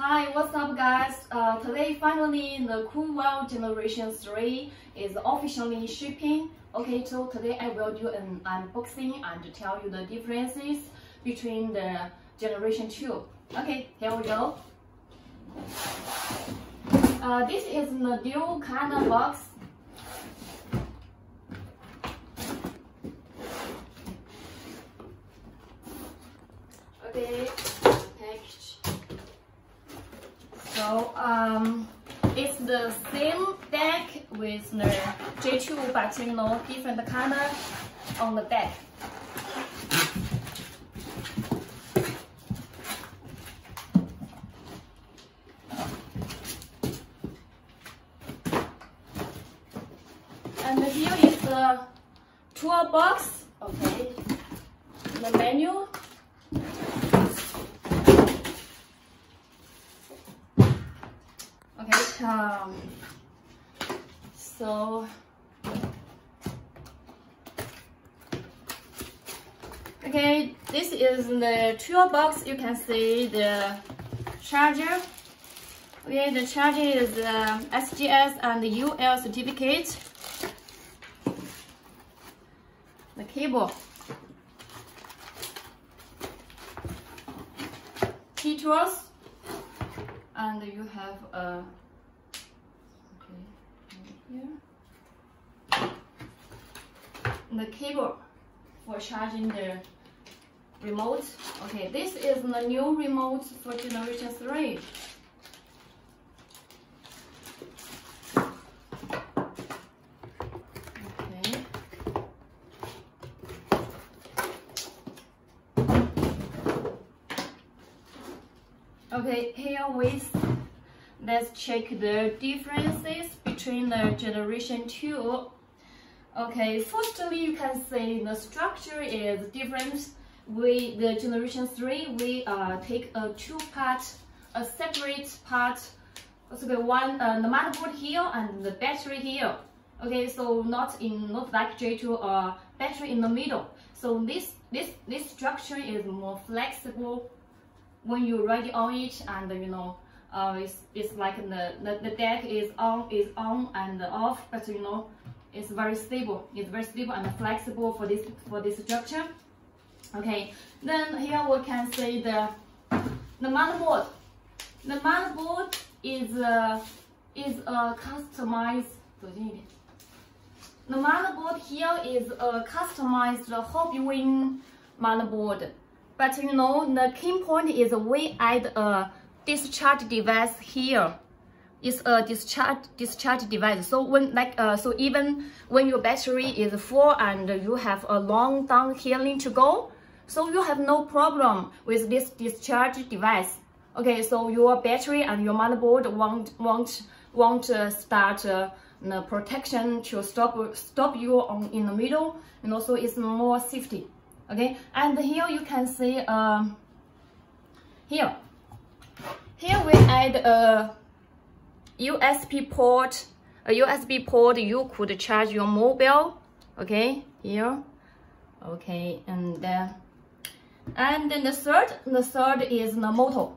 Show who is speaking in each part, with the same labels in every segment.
Speaker 1: Hi, what's up guys? Uh, today finally the Koowheel Generation 3 is officially shipping. Okay, so today I will do an unboxing and tell you the differences between the Generation 2. Okay, here we go. Uh, this is the dual kind of box. Okay, So um, it's the same deck with the J2 but you know different color on the deck. And here is the toolbox, okay, the menu. Okay, um, so okay, this is the toolbox. You can see the charger. Okay, the charger is uh, SGS and the UL certificate. The cable. Key tools. And you have a okay here. The cable for charging the remote. Okay, this is the new remote for generation 3. Okay. Okay, here with let's check the differences between the generation 2. Okay, firstly you can see the structure is different. We the generation 3 we uh, take a two part, a separate part. Okay, one uh, the motherboard here and the battery here. Okay, so not in not like J2 uh, battery in the middle. So this this this structure is more flexible when you ride on it and you know uh, it's, it's like the, the, the deck is on is on and off but you know it's very stable. It's very stable and flexible for this for this structure. Okay. Then here we can see the the motherboard. The motherboard is uh, is a customized the motherboard here is a customized Hobbywing motherboard. But you know, the key point is we add a discharge device here. It's a discharge discharge device. So when like uh, so even when your battery is full and you have a long downhilling to go, so you have no problem with this discharge device. Okay, so your battery and your motherboard won't won't won't uh, start uh, protection to stop stop you on in the middle, and also it's more safety okay and here you can see um here here we add a usb port a usb port you could charge your mobile okay here okay and then and then the third the third is the motor.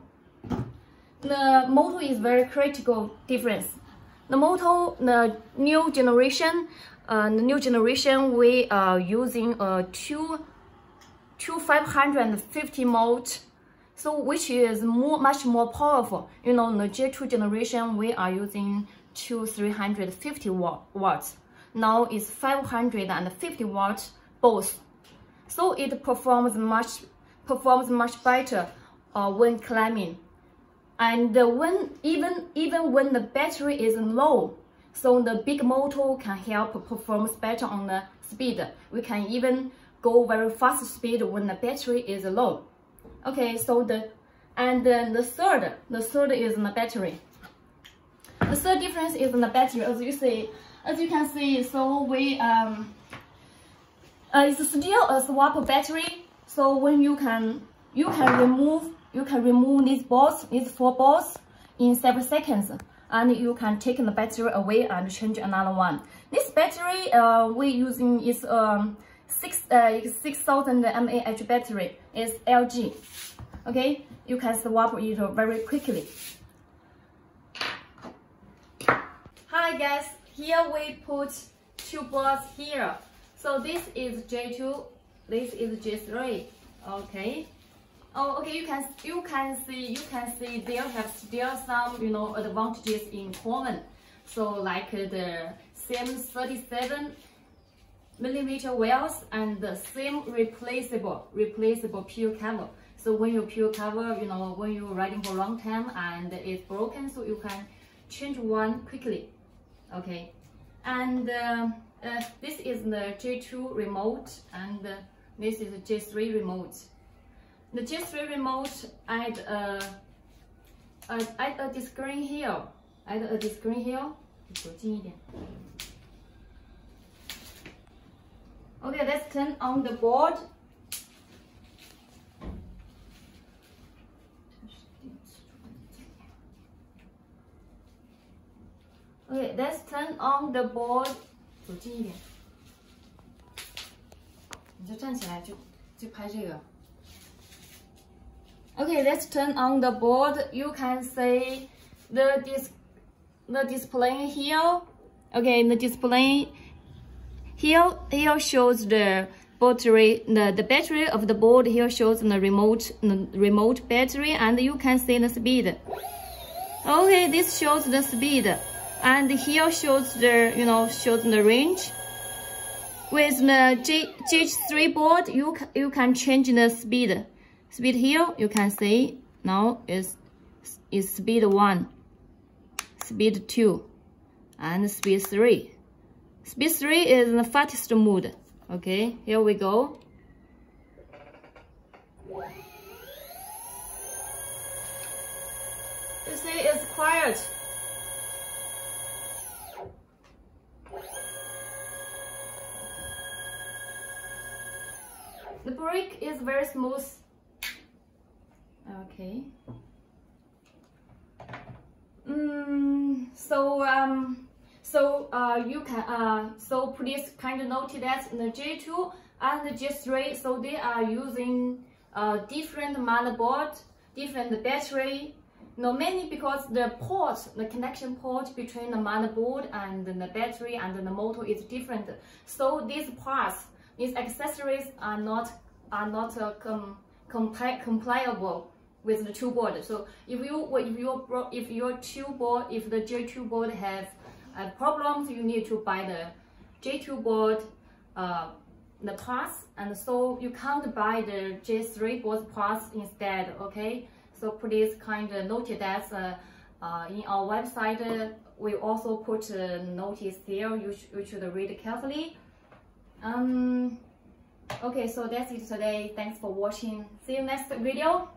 Speaker 1: The motor is very critical difference. The motor the new generation uh, the new generation we are using a two to 550 volt so which is more much more powerful? You know the j2 generation we are using to 350 watt watts. Now it's 550 watts both. So it performs much performs much better uh, when climbing. And when even even when the battery is low so the big motor can help performs better on the speed. We can even go very fast speed when the battery is low. Okay, so the and then the third, the third is the battery. The third difference is the battery, as you see, as you can see. So we um, uh, it's still a swap battery. So when you can you can remove you can remove these balls, these four balls in seven seconds, and you can take the battery away and change another one. This battery uh, we using is um 6 uh, 6000 mAh battery is LG Okay, you can swap it very quickly. Hi guys, here we put two boards here. So this is J2, this is J3. Okay. Oh, okay. You can you can see you can see there have still some you know advantages in common. So like the same 37 millimeter wells and the same replaceable replaceable PU cover. So when you PU cover, you know when you're riding for a long time and it's broken, so you can change one quickly. Okay, and uh, uh, this is the J2 remote and uh, this is the J3 remote. The J3 remote add a, uh, add a screen here. Add a screen here. Okay, let's turn on the board. Okay, let's turn on the board. 走近一点，你就站起来就就拍这个。Okay, let's turn on the board. You can see the dis the display here. Okay, the display here here shows the battery the, the battery of the board here shows the remote the remote battery and you can see the speed. Okay, this shows the speed and here shows the you know shows the range. With the G, G3 board, you you can change the speed. Speed here, you can see now is, is speed 1, speed 2, and speed 3. Speed 3 is in the fastest mode. Okay, here we go. You see, it's quiet. The brake is very smooth Okay. Mm, so um, so uh, you can uh, so please kind of note that the J2 and the J3 so they are using uh, different motherboard, different battery. No, mainly because the port, the connection port between the motherboard and the battery and the motor is different. So these parts, these accessories are not are not uh, com compli compliable with the two board. So if you if your if your two board if the J2 board have uh, problems, you need to buy the J2 board uh, the parts, and so you can't buy the J3 board parts instead. Okay, so please kind of note that uh, uh, in our website we also put a notice there. You, sh you should read carefully. Um. Okay, so that's it today. Thanks for watching. See you next video.